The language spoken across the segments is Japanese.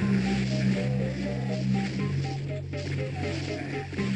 Thank you.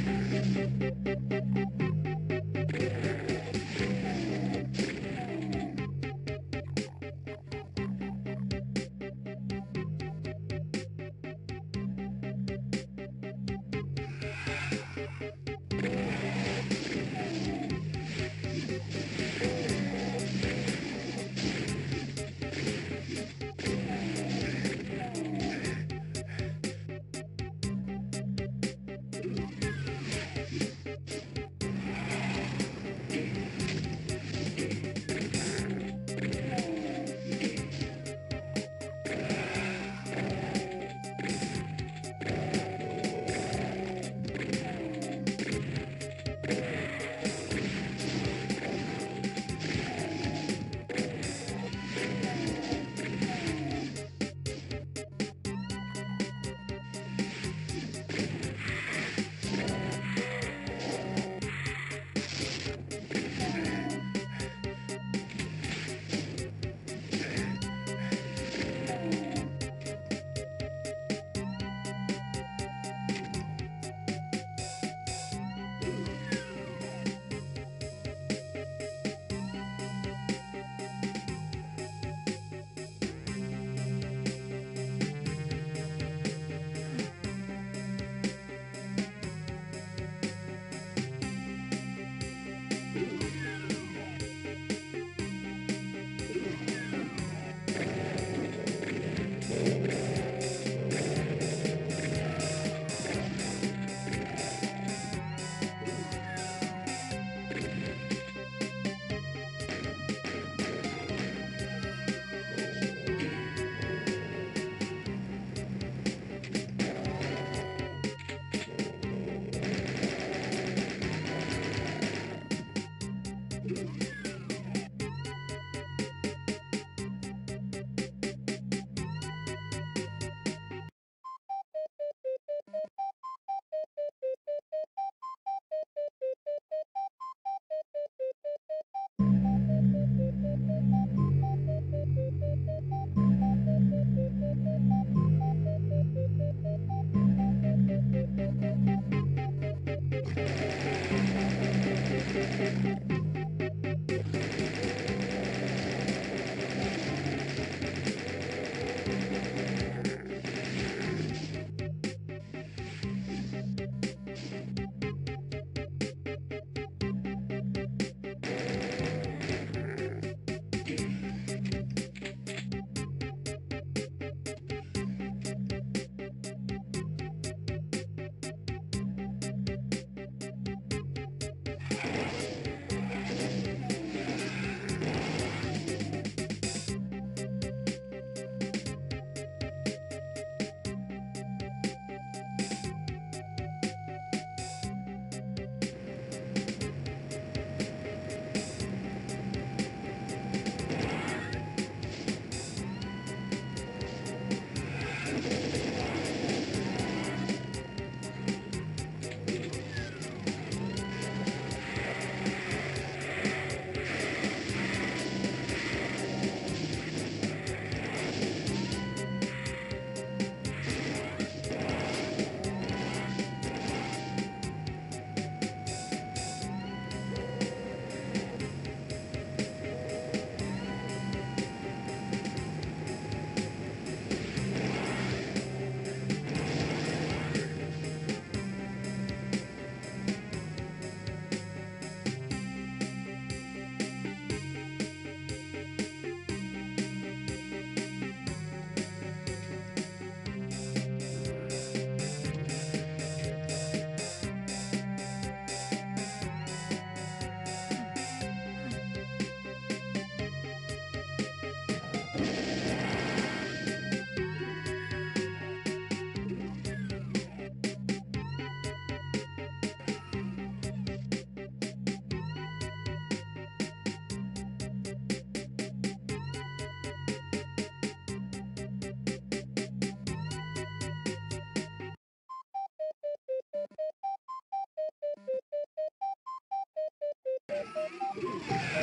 Thank